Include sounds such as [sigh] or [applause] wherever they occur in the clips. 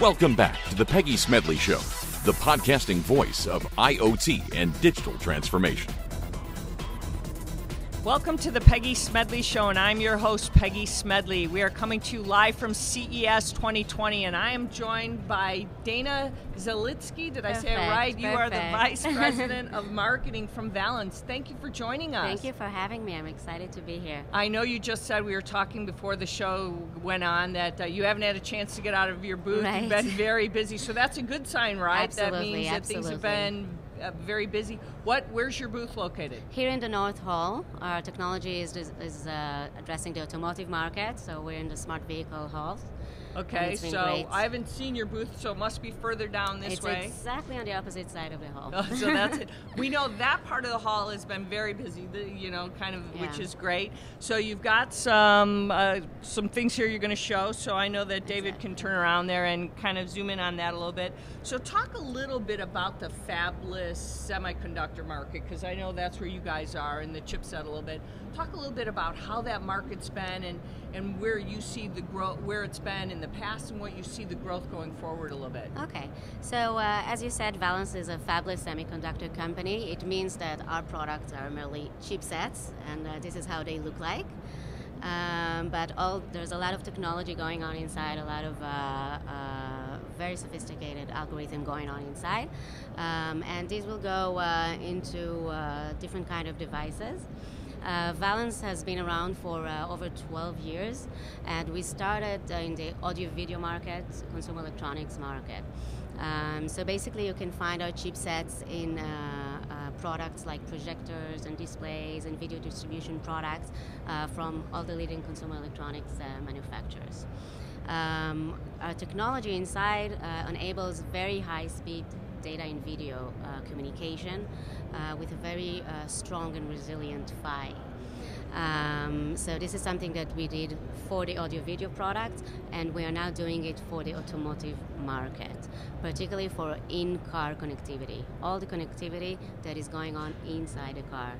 Welcome back to the Peggy Smedley Show, the podcasting voice of IoT and digital transformation. Welcome to the Peggy Smedley Show, and I'm your host, Peggy Smedley. We are coming to you live from CES 2020, and I am joined by Dana Zelitzki. Did I say it right? You are the Vice [laughs] President of Marketing from Valens. Thank you for joining us. Thank you for having me. I'm excited to be here. I know you just said we were talking before the show went on that uh, you haven't had a chance to get out of your booth. Right. You've been very busy, so that's a good sign, right? [laughs] Absolutely, that means that absolutely. things have been uh, very busy. What? Where's your booth located? Here in the North Hall, our technology is, is uh, addressing the automotive market, so we're in the smart vehicle hall. Okay, so great. I haven't seen your booth, so it must be further down this it's way. exactly on the opposite side of the hall. Oh, so that's it. [laughs] We know that part of the hall has been very busy, the, you know, kind of, which is great. So you've got some uh, some things here you're going to show. So I know that David can turn around there and kind of zoom in on that a little bit. So talk a little bit about the fabless semiconductor market, because I know that's where you guys are in the chipset a little bit. Talk a little bit about how that market's been and, and where you see the growth, where it's been in the past, and what you see the growth going forward a little bit. Okay, so uh, as you said, Valens is a fabless semiconductor company. It means that our products are merely chipsets, and uh, this is how they look like. Um, but all, there's a lot of technology going on inside, a lot of uh, uh, very sophisticated algorithm going on inside, um, and these will go uh, into uh, different kind of devices. Uh, Valens has been around for uh, over 12 years, and we started uh, in the audio video market, consumer electronics market. Um, so basically, you can find our chipsets in uh, uh, products like projectors and displays and video distribution products uh, from all the leading consumer electronics manufacturers. Um, our technology inside uh, enables very high speed data and video uh, communication uh, with a very uh, strong and resilient PHY. Um, so this is something that we did for the audio video product and we are now doing it for the automotive market, particularly for in-car connectivity, all the connectivity that is going on inside the car.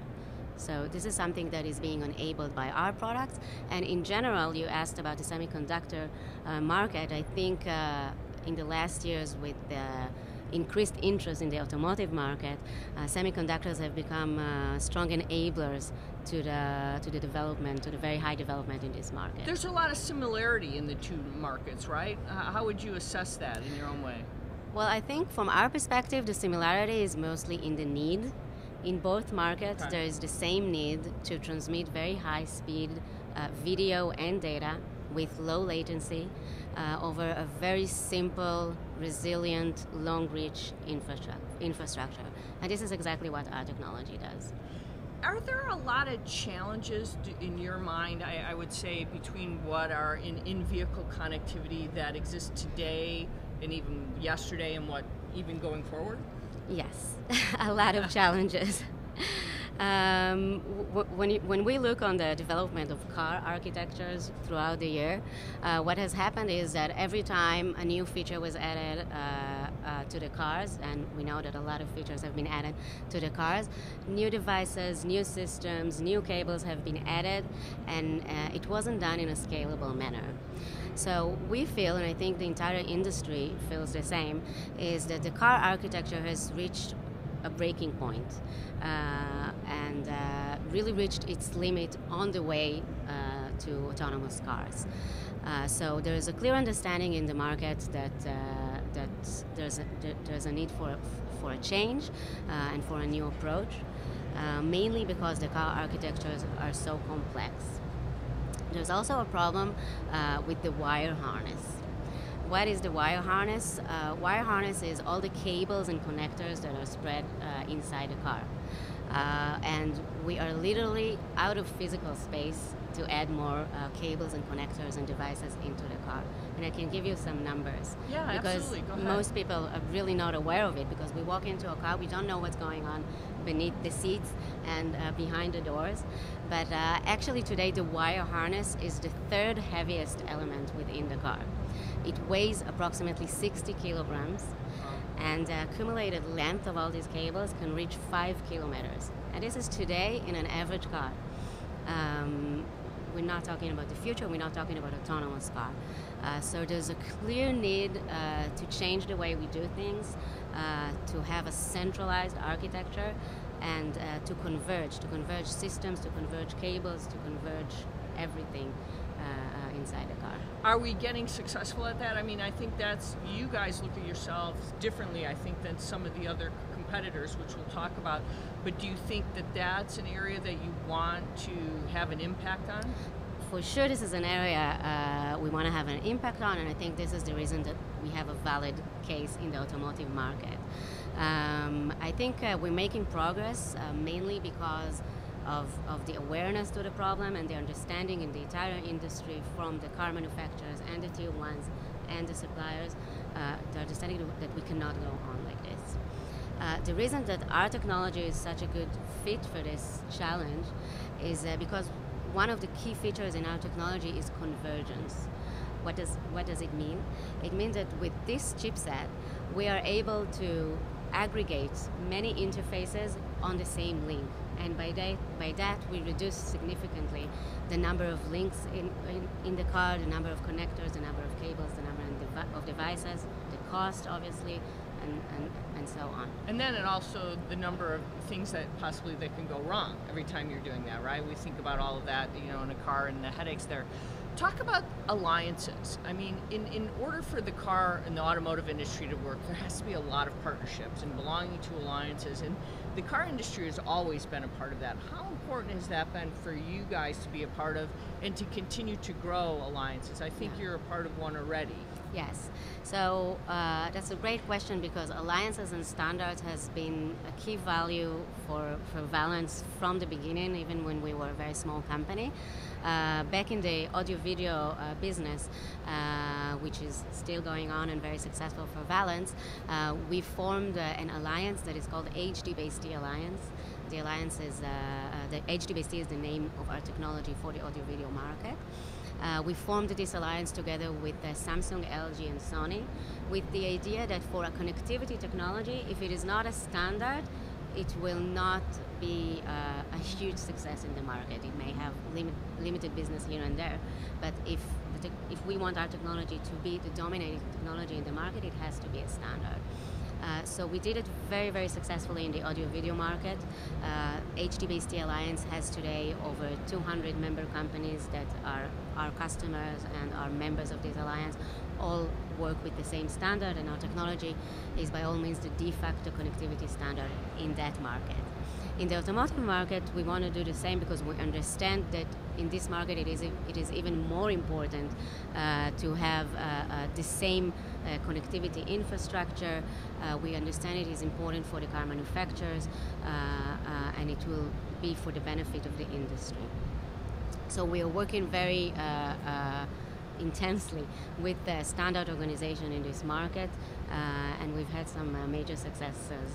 So this is something that is being enabled by our products. And in general, you asked about the semiconductor uh, market. I think uh, in the last years with the increased interest in the automotive market, uh, semiconductors have become uh, strong enablers to the to the development, to the very high development in this market. There's a lot of similarity in the two markets, right? How would you assess that in your own way? Well, I think from our perspective, the similarity is mostly in the need. In both markets, Okay. there is the same need to transmit very high speed uh, video and data with low latency uh, over a very simple, resilient, long reach infrastru- infrastructure. And this is exactly what our technology does. Are there a lot of challenges in your mind, I, I would say, between what are in in vehicle connectivity that exists today and even yesterday and what even going forward? Yes, [laughs] a lot of challenges. Um, when, you, when we look on the development of car architectures throughout the year, uh, what has happened is that every time a new feature was added uh, uh, to the cars, and we know that a lot of features have been added to the cars, new devices, new systems, new cables have been added, and uh, it wasn't done in a scalable manner. So we feel, and I think the entire industry feels the same, is that the car architecture has reached a breaking point, uh, and uh, really reached its limit on the way uh, to autonomous cars. Uh, so there is a clear understanding in the market that uh, that there's a, there's a need for for a change uh, and for a new approach, uh, mainly because the car architectures are so complex. There's also a problem uh, with the wire harness. What is the wire harness? Uh, wire harness is all the cables and connectors that are spread inside the car. And we are literally out of physical space to add more uh, cables and connectors and devices into the car. And I can give you some numbers. Yeah, because absolutely. Go ahead. most people are really not aware of it because we walk into a car, we don't know what's going on beneath the seats and uh, behind the doors. But uh, actually, today, the wire harness is the third heaviest element within the car. It weighs approximately 60 kilograms, and the accumulated length of all these cables can reach 5 kilometers. And this is today in an average car. Not talking about the future. We're not talking about autonomous car. Uh, so there's a clear need uh, to change the way we do things, uh, to have a centralized architecture, and uh, to converge, to converge systems, to converge cables, to converge everything uh, inside the car. Are we getting successful at that? I mean, I think that's you guys look at yourselves differently. I think than some of the other competitors, which we'll talk about. But do you think that that's an area that you want to have an impact on? For sure, this is an area uh, we want to have an impact on, and I think this is the reason that we have a valid case in the automotive market. Um, I think uh, we're making progress uh, mainly because of, of the awareness to the problem and the understanding in the entire industry from the car manufacturers and the tier ones and the suppliers, uh, the understanding that we cannot go on like this. Uh, the reason that our technology is such a good fit for this challenge is uh, because one of the key features in our technology is convergence. What does, what does it mean? It means that with this chipset, we are able to aggregate many interfaces on the same link and by that, by that we reduce significantly the number of links in, in, in, the car, the number of connectors, the number of cables, the number of devices, the cost obviously, and, and, and so on. And then it also the number of things that possibly that can go wrong every time you're doing that, right? We think about all of that, you know, in a car and the headaches there. Talk about alliances. I mean, in, in order for the car and the automotive industry to work, there has to be a lot of partnerships and belonging to alliances. And the car industry has always been a part of that. How important has that been for you guys to be a part of and to continue to grow alliances? I think yeah. you're a part of one already. Yes. So uh, that's a great question because alliances and standards has been a key value for, for Valens from the beginning, even when we were a very small company. Uh, back in the audio video uh, business, uh, which is still going on and very successful for Valens, uh, we formed uh, an alliance that is called HDBaseT Alliance. The alliance is, the HDBaseT is the name of our technology for the audio video market. Uh, we formed this alliance together with uh, Samsung, LG, and Sony with the idea that for a connectivity technology, if it is not a standard, it will not be uh, a huge success in the market. It may have limit, limited business here and there, but if if we want our technology to be the dominating technology in the market, it has to be a standard. Uh, so we did it very, very successfully in the audio video market. Uh, Alliance has today over 200 member companies that are our customers and are members of this alliance. All work with the same standard, and our technology is by all means the de facto connectivity standard in that market. In the automotive market, we want to do the same because we understand that in this market it is, it is even more important uh, to have uh, uh, the same uh, connectivity infrastructure. Uh, we understand it is important for the car manufacturers uh, and it will be for the benefit of the industry. So we are working very intensely with the standard organization in this market, uh, and we've had some uh, major successes.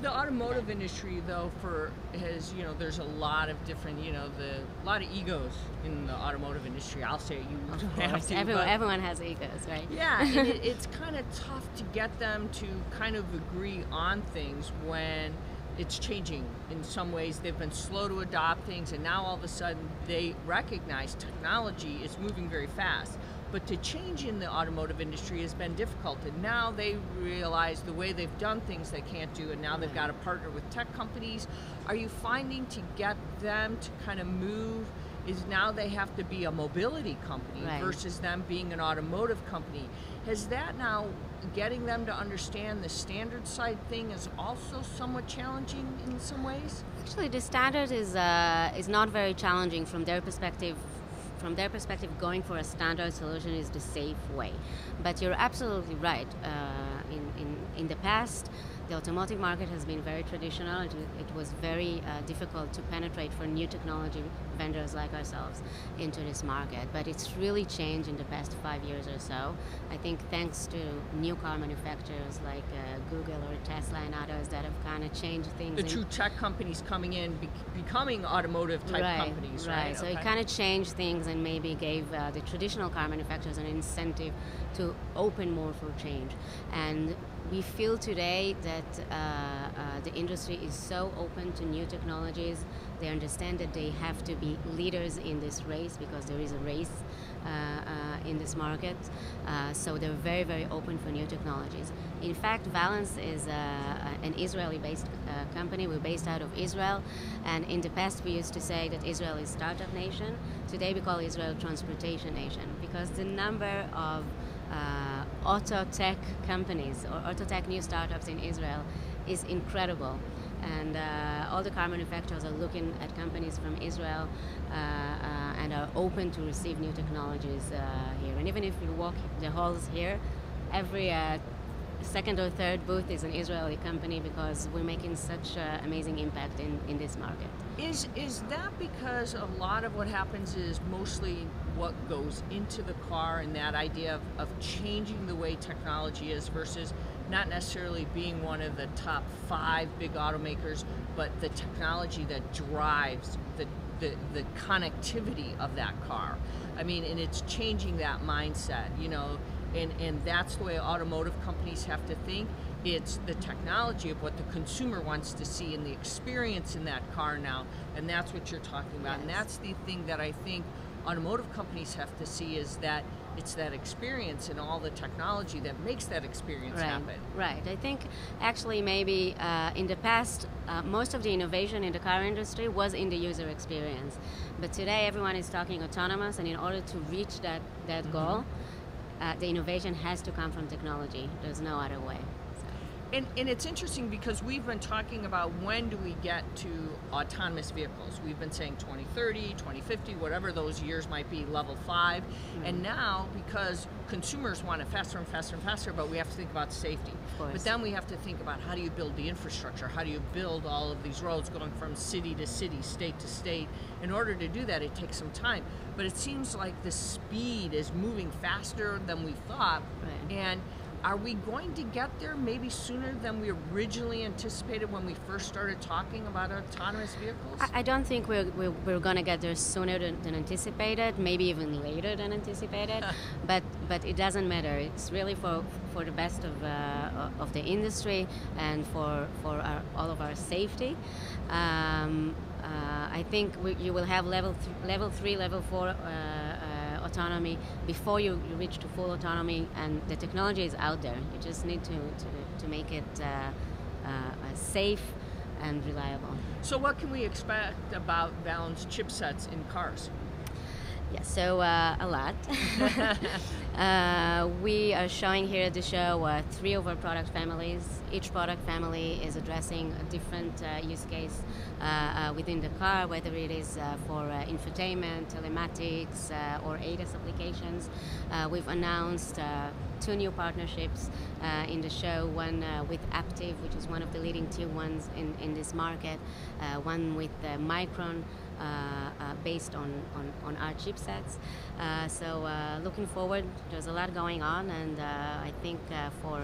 The automotive industry, though, for has you know, there's a lot of different, you know, the a lot of egos in the automotive industry. I'll say you of have to, everyone, everyone has egos, right? Yeah, it, [laughs] it's kind of tough to get them to kind of agree on things when it's changing in some ways. They've been slow to adopt things, and now all of a sudden they recognize technology is moving very fast. But to change in the automotive industry has been difficult, and now they realize the way they've done things they can't do, and now they've got to partner with tech companies. Are you finding to get them to kind of move? Is now they have to be a mobility company right. versus them being an automotive company. Has that now getting them to understand the standard side thing is also somewhat challenging in some ways? Actually, the standard is uh, is not very challenging from their perspective. From their perspective, going for a standard solution is the safe way. But you're absolutely right. Uh, in, in in the past, the automotive market has been very traditional. It, it was very uh, difficult to penetrate for new technology vendors like ourselves into this market. But it's really changed in the past five years or so. I think thanks to new car manufacturers like uh, Google or Tesla and others that have kind of changed things. The true tech companies coming in, be- becoming automotive type right, companies, right? right. So okay. it kind of changed things and maybe gave uh, the traditional car manufacturers an incentive to open more for change. And we feel today that uh, uh, the industry is so open to new technologies. They understand that they have to be leaders in this race because there is a race uh, uh in this market. Uh, so they're very, very open for new technologies. In fact, Valens is uh, an Israeli-based company. We're based out of Israel, and in the past we used to say that Israel is startup nation. Today we call Israel transportation nation because the number of auto tech companies or auto tech new startups in Israel is incredible. And uh, all the car manufacturers are looking at companies from Israel uh, uh and are open to receive new technologies uh, here. And even if you walk the halls here, every uh, second or third booth is an Israeli company because we're making such uh, amazing impact in, in this market. Is is that because a lot of what happens is mostly what goes into the car and that idea of, of changing the way technology is versus not necessarily being one of the top five big automakers, but the technology that drives the the, the connectivity of that car. I mean, and it's changing that mindset. You know, and, and that's the way automotive companies have to think. It's the technology of what the consumer wants to see and the experience in that car now, and that's what you're talking about. Yes. And that's the thing that I think automotive companies have to see is that it's that experience and all the technology that makes that experience right. happen. Right. I think actually maybe uh, in the past, uh, most of the innovation in the car industry was in the user experience, but today everyone is talking autonomous, and in order to reach that that mm-hmm. goal uh, the innovation has to come from technology. There's no other way. And, and, it's interesting because we've been talking about when do we get to autonomous vehicles. We've been saying 2030, 2050, whatever those years might be, level 5 mm-hmm. And now, because consumers want it faster and faster and faster, but we have to think about safety. But then we have to think about how do you build the infrastructure? How do you build all of these roads going from city to city, state to state? In order to do that, it takes some time. But it seems like the speed is moving faster than we thought. Right. And are we going to get there maybe sooner than we originally anticipated when we first started talking about autonomous vehicles? I, I don't think we're, we're, we're going to get there sooner than, than, anticipated, maybe even later than anticipated. [laughs] but but it doesn't matter. It's really for for the best of uh, of the industry and for for our, all of our safety. Um, uh, I think we, you will have level th- level three, level four. Uh, autonomy before you, you reach to full autonomy and the technology is out there. You just need to, to, to make it uh, uh, safe and reliable. So what can we expect about Valens chipsets in cars yeah, so uh, a lot. [laughs] [laughs] uh, we are showing here at the show uh, three of our product families. Each product family is addressing a different uh, use case uh, uh, within the car, whether it is for infotainment, telematics, or ADAS applications. we've announced two new partnerships in the show one with Aptiv, which is one of the leading tier ones in, in this market, one with Micron. Uh, uh, based on, on, on, our chipsets. Uh, so looking forward, there's a lot going on, and I think for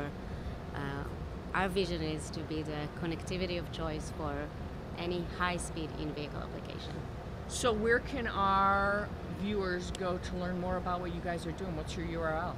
our vision is to be the connectivity of choice for any high-speed in-vehicle application. So where can our viewers go to learn more about what you guys are doing? What's your URL?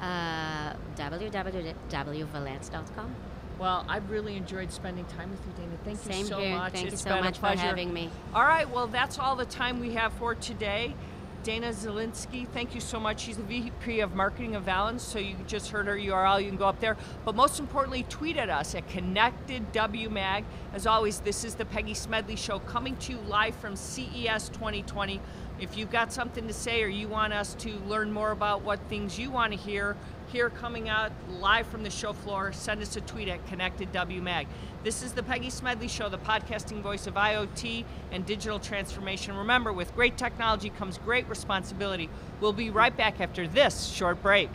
Uh, www.valens.com. Well, I've really enjoyed spending time with you, Dana. Thank Same you so here. much. Thank it's you so much for having me. All right, well, that's all the time we have for today. Dana Zelitzki, thank you so much. She's the VP of Marketing of Valens, so you just heard her URL. You can go up there. But most importantly, tweet at us at ConnectedWMag. As always, this is the Peggy Smedley Show coming to you live from CES 2020. If you've got something to say or you want us to learn more about what things you want to hear, here coming out live from the show floor, send us a tweet at ConnectedWMag. This is the Peggy Smedley Show, the podcasting voice of IoT and digital transformation. Remember, with great technology comes great responsibility. We'll be right back after this short break.